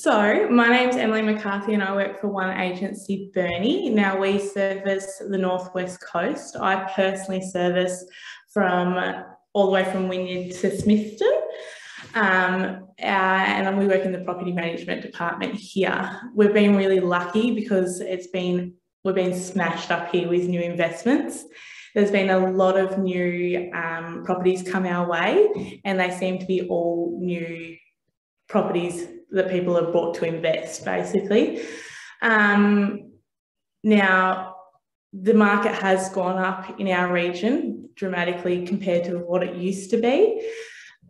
So, my name's Emily McCarthy and I work for One Agency Burnie. Now, we service the Northwest Coast. I personally service from all the way from Wynyard to Smithton. Um, uh, and we work in the property management department here. We've been really lucky because it's been we've been smashed up here with new investments. There's been a lot of new um, properties come our way, and they seem to be all new properties that people have bought to invest, basically. Um, now, the market has gone up in our region dramatically compared to what it used to be.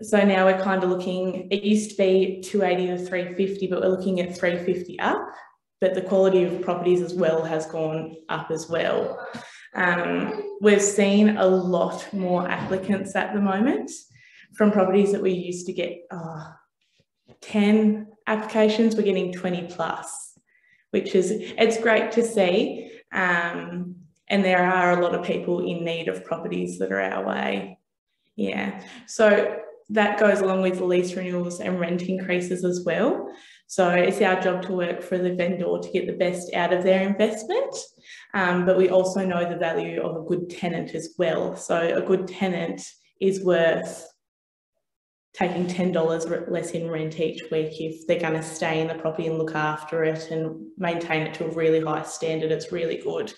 So now we're kind of looking, it used to be 280 to 350, but we're looking at 350 up. But the quality of properties as well has gone up as well. Um, we've seen a lot more applicants at the moment from properties that we used to get oh, 10 applications, we're getting 20 plus, which is, it's great to see. Um, and there are a lot of people in need of properties that are our way. Yeah. So that goes along with lease renewals and rent increases as well. So it's our job to work for the vendor to get the best out of their investment. Um, but we also know the value of a good tenant as well. So a good tenant is worth taking $10 less in rent each week if they're going to stay in the property and look after it and maintain it to a really high standard. It's really good.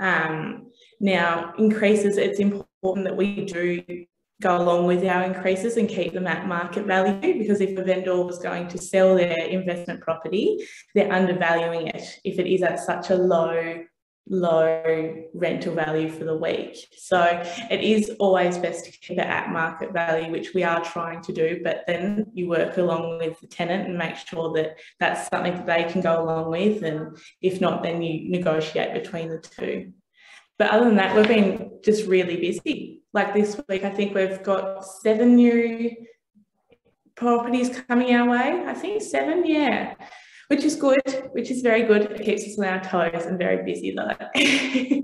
Um, now, increases, it's important that we do go along with our increases and keep them at market value because if a vendor was going to sell their investment property, they're undervaluing it if it is at such a low low rental value for the week. So it is always best to keep it at market value, which we are trying to do, but then you work along with the tenant and make sure that that's something that they can go along with. And if not, then you negotiate between the two. But other than that, we've been just really busy. Like this week, I think we've got seven new properties coming our way. I think seven, yeah which is good, which is very good. It keeps us on our toes and very busy though.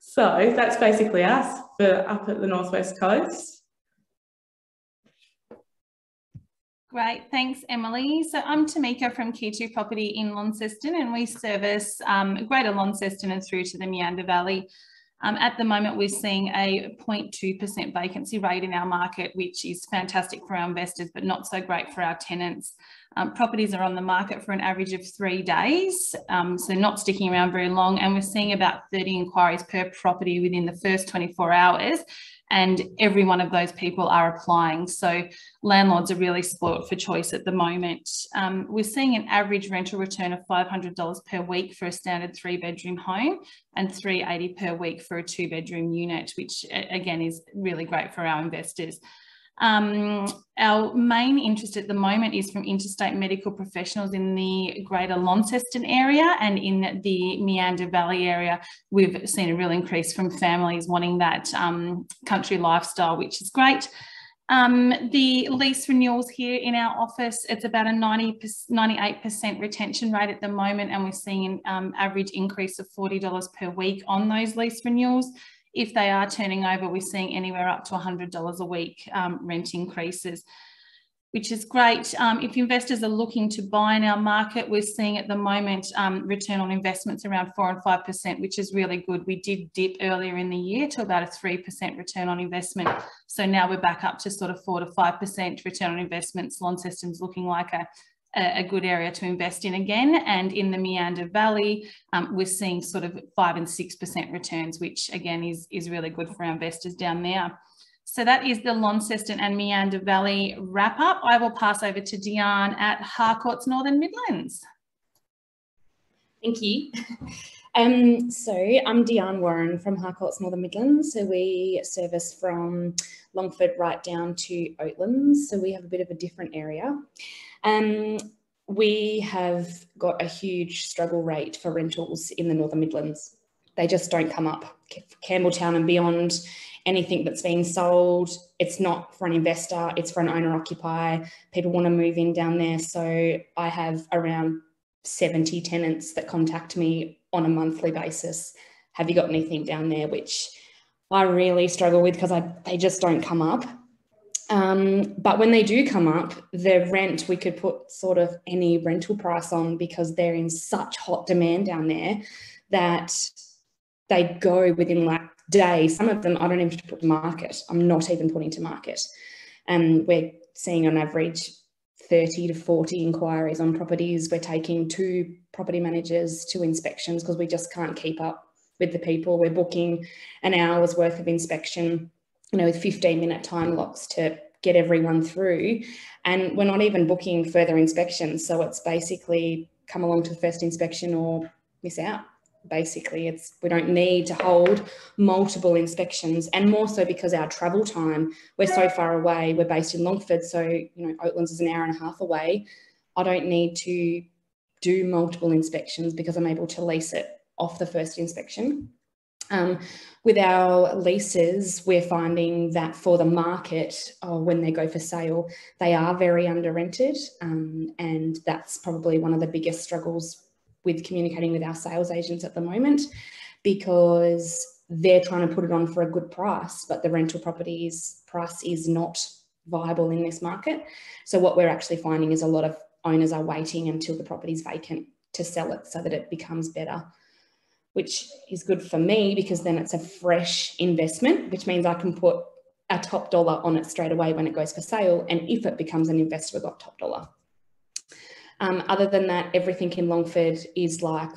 so that's basically us for up at the Northwest Coast. Great, thanks Emily. So I'm Tameka from Key2 Property in Launceston and we service um, Greater Launceston and through to the Meander Valley. Um, at the moment, we're seeing a 0.2% vacancy rate in our market, which is fantastic for our investors, but not so great for our tenants. Um, properties are on the market for an average of three days, um, so not sticking around very long. And we're seeing about 30 inquiries per property within the first 24 hours. And every one of those people are applying. So landlords are really spoilt for choice at the moment. Um, we're seeing an average rental return of $500 per week for a standard three bedroom home and 380 per week for a two bedroom unit, which again is really great for our investors. Um, our main interest at the moment is from interstate medical professionals in the greater Launceston area and in the Meander Valley area. We've seen a real increase from families wanting that um, country lifestyle, which is great. Um, the lease renewals here in our office, it's about a 90, 98% retention rate at the moment, and we're seeing an um, average increase of $40 per week on those lease renewals if they are turning over, we're seeing anywhere up to $100 a week um, rent increases, which is great. Um, if investors are looking to buy in our market, we're seeing at the moment um, return on investments around 4 and 5%, which is really good. We did dip earlier in the year to about a 3% return on investment. So now we're back up to sort of 4 to 5% return on investments. Launceston's looking like a a, good area to invest in again. And in the Meander Valley, um, we're seeing sort of five and 6% returns, which again is, is really good for our investors down there. So that is the Launceston and Meander Valley wrap up. I will pass over to Dearne at Harcourts Northern Midlands. Thank you. Um, so I'm Dearne Warren from Harcourts Northern Midlands. So we service from Longford right down to Oatlands. So we have a bit of a different area. Um, we have got a huge struggle rate for rentals in the Northern Midlands. They just don't come up. Campbelltown and beyond, anything that's being sold, it's not for an investor, it's for an owner occupier. People want to move in down there. So I have around 70 tenants that contact me on a monthly basis. Have you got anything down there? Which I really struggle with because I they just don't come up. Um, but when they do come up, the rent, we could put sort of any rental price on because they're in such hot demand down there that they go within like days. Some of them I don't even put to market. I'm not even putting to market. And um, we're seeing on average 30 to 40 inquiries on properties. We're taking two property managers to inspections because we just can't keep up with the people. We're booking an hour's worth of inspection, you know, with 15 minute time locks to get everyone through. And we're not even booking further inspections. So it's basically come along to the first inspection or miss out basically it's we don't need to hold multiple inspections and more so because our travel time we're so far away we're based in longford so you know oatlands is an hour and a half away i don't need to do multiple inspections because i'm able to lease it off the first inspection um, with our leases, we're finding that for the market, oh, when they go for sale, they are very under rented. Um, and that's probably one of the biggest struggles with communicating with our sales agents at the moment because they're trying to put it on for a good price, but the rental properties price is not viable in this market. So what we're actually finding is a lot of owners are waiting until the property is vacant to sell it so that it becomes better, which is good for me because then it's a fresh investment, which means I can put a top dollar on it straight away when it goes for sale. And if it becomes an investor, we've got top dollar. Um, other than that, everything in Longford is like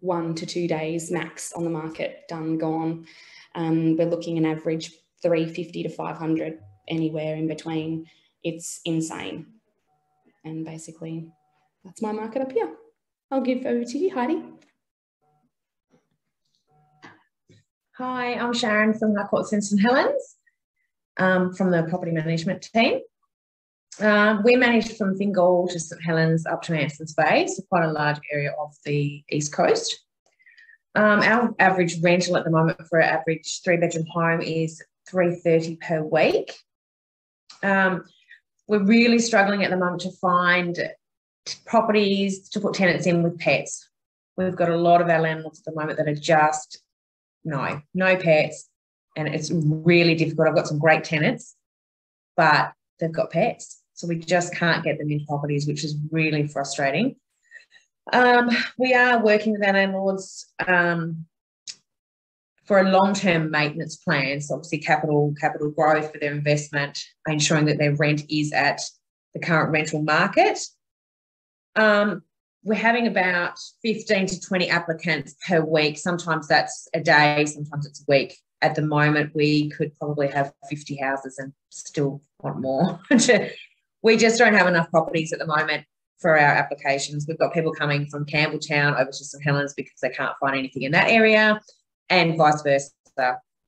one to two days max on the market, done, gone. Um, we're looking an average 350 to 500 anywhere in between. It's insane. And basically, that's my market up here. I'll give over to you, Heidi. Hi, I'm Sharon from Harcourt St Helens um, from the property management team. Um, we managed from Fingal to St Helens up to Ansons Bay, so quite a large area of the east coast. Um, our average rental at the moment for an average three bedroom home is 330 per week. Um, we're really struggling at the moment to find properties to put tenants in with pets. We've got a lot of our landlords at the moment that are just no, no pets, and it's really difficult. I've got some great tenants, but they've got pets. So we just can't get them into properties, which is really frustrating. Um, we are working with our landlords um, for a long-term maintenance plan. So obviously capital capital growth for their investment, ensuring that their rent is at the current rental market. Um, we're having about 15 to 20 applicants per week. Sometimes that's a day, sometimes it's a week. At the moment, we could probably have 50 houses and still want more to, we just don't have enough properties at the moment for our applications. We've got people coming from Campbelltown over to St Helens because they can't find anything in that area, and vice versa.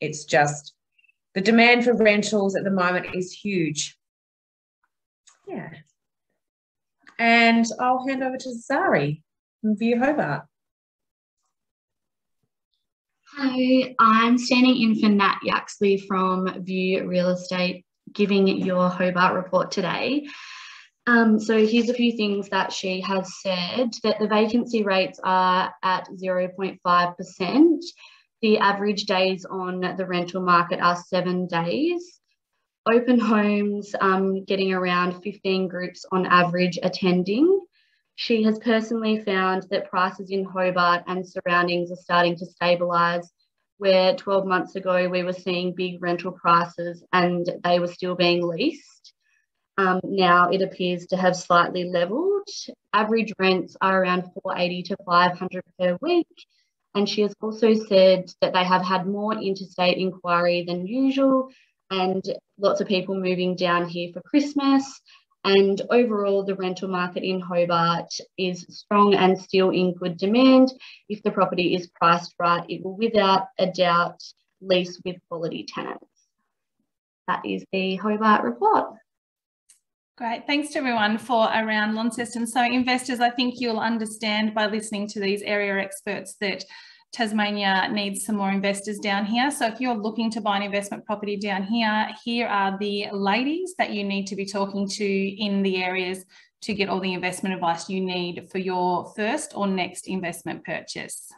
It's just the demand for rentals at the moment is huge. Yeah. And I'll hand over to Zari from View Hobart. Hi, I'm standing in for Nat Yaxley from View Real Estate giving your Hobart report today. Um, so here's a few things that she has said that the vacancy rates are at 0.5%. The average days on the rental market are seven days. Open homes um, getting around 15 groups on average attending. She has personally found that prices in Hobart and surroundings are starting to stabilise where 12 months ago we were seeing big rental prices and they were still being leased. Um, now it appears to have slightly levelled. Average rents are around 480 to 500 per week. And she has also said that they have had more interstate inquiry than usual and lots of people moving down here for Christmas and overall, the rental market in Hobart is strong and still in good demand. If the property is priced right, it will without a doubt lease with quality tenants. That is the Hobart report. Great. Thanks to everyone for around Launceston. So investors, I think you'll understand by listening to these area experts that Tasmania needs some more investors down here. So if you're looking to buy an investment property down here, here are the ladies that you need to be talking to in the areas to get all the investment advice you need for your first or next investment purchase.